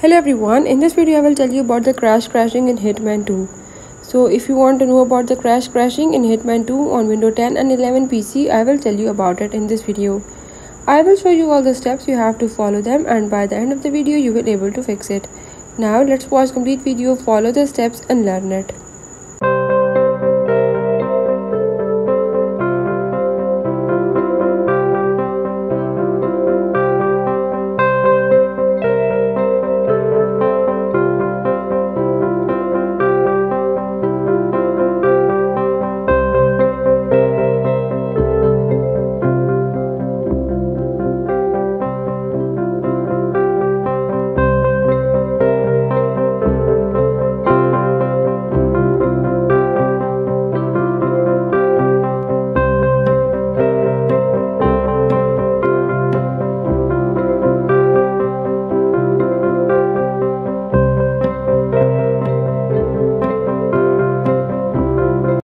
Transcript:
Hello everyone, in this video I will tell you about the crash crashing in Hitman 2. So if you want to know about the crash crashing in Hitman 2 on Windows 10 and 11 PC, I will tell you about it in this video. I will show you all the steps you have to follow them and by the end of the video you will able to fix it. Now let's watch complete video, follow the steps and learn it.